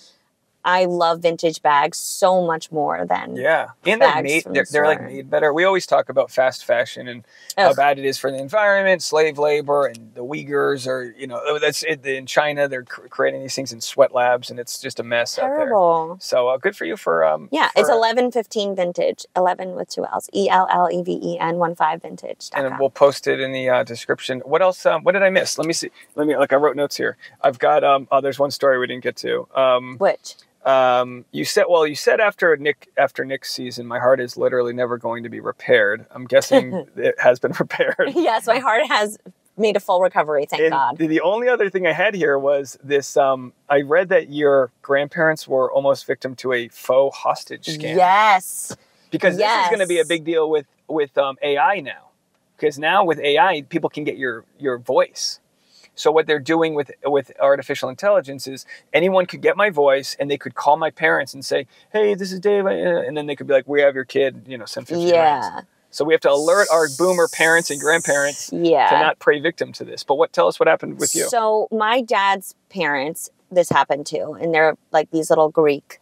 i love vintage bags so much more than Yeah, and they're made. They're, the they're like made better. We always talk about fast fashion and how bad it is for the environment, slave labor, and the Uyghurs are. You know, oh, that's it, in China. They're cr- creating these things in sweat labs, and it's just a mess out there. terrible So uh, good for you for. Um, yeah it's 1115 vintage 11 with two l's E e-l-l-e-v-e-n 1 5 vintage and we'll post it in the uh, description. What else? Um, what did I miss? Let me see. Let me like I wrote notes here. I've got. Um, oh, there's one story we didn't get to. Um, which um, you said. Well, you said after Nick after Nick's season, my heart is literally never going to be repaired. I'm guessing [LAUGHS] it has been repaired. [LAUGHS] yes my heart has made a full recovery thank And god the- only other thing I had here was this. Um, I read that your grandparents were almost victim to a faux hostage scam. yes because this is going to be a big deal with with um, AI now. Because now with AI, people can get your your voice. So what they're doing with with artificial intelligence is anyone could get my voice and they could call my parents and say, "Hey, this is Dave," uh, and then they could be like, "We have your kid," you know, send fifty yeah So we have to alert our boomer parents and grandparents yeah to not prey victim to this. But what? Tell us what happened with you. So my dad's parents, this happened to, and they're like these little Greek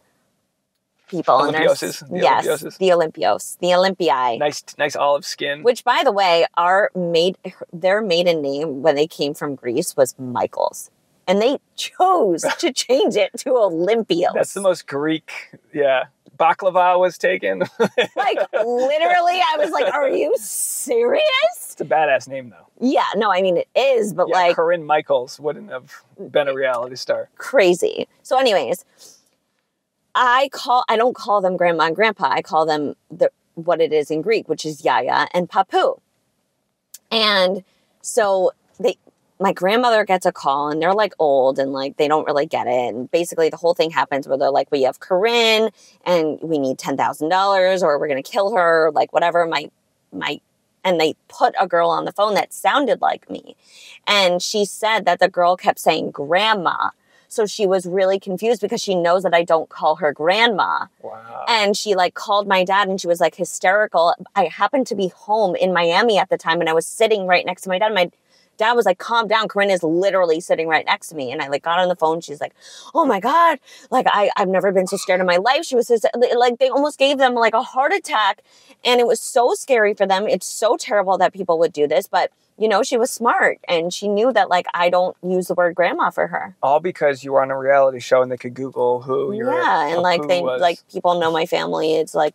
people. Olympioses? The yes, Olympioses? the Olympios, the Olympii. nice, nice olive skin. Which, by the way, our made their maiden name when they came from Greece was Michaels, and they chose [LAUGHS] to change it to Olympios. That's the most Greek. Yeah, baklava was taken. [LAUGHS] like literally. I was like, "Are you serious?" it's a badass name though. Yeah, no, I mean it is, but yeah, like Corinne Michaels wouldn't have been a reality star. crazy. So, anyways, I call I don't call them grandma and grandpa. I call them the what it is in Greek, which is Yaya and Papu. And so they my grandmother gets a call and they're like old and like they don't really get it. And basically the whole thing happens where they're like, we have Corinne and we need ten thousand dollars or we're gonna kill her, like whatever. My my and they put a girl on the phone that sounded like me. And she said that the girl kept saying grandma. So she was really confused because she knows that I don't call her grandma. Wow. And she like called my dad and she was like hysterical. I happened to be home in Miami at the time and I was sitting right next to my dad. My dad was like, calm down. Corinne is literally sitting right next to me. And I like got on the phone. She's like, oh my God. Like I, I've never been so scared in my life. She was just, like, they almost gave them like a heart attack. And it was so scary for them. It's so terrible that people would do this, but you know, she was smart and she knew that like I don't use the word grandma for her. All because you were on a reality show and they could Google who your yeah, and like they was. like people know my family. It's like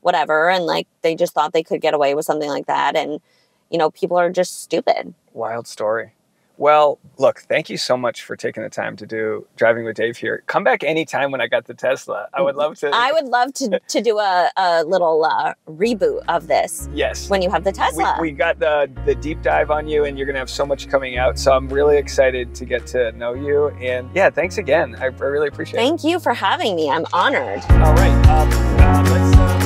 whatever, and like they just thought they could get away with something like that, and you know, people are just stupid. Wild story. Well, look, thank you so much for taking the time to do driving with Dave here. Come back anytime when I got the Tesla. I would love to. [LAUGHS] I would love to [LAUGHS] to do a, a little uh, reboot of this yes. when you have the Tesla. we got the the deep dive on you, and you're gonna have so much coming out. So I'm really excited to get to know you. And yeah, thanks again. I, I really appreciate it. Thank you for having me. I'm honored. All right. Um, uh, let's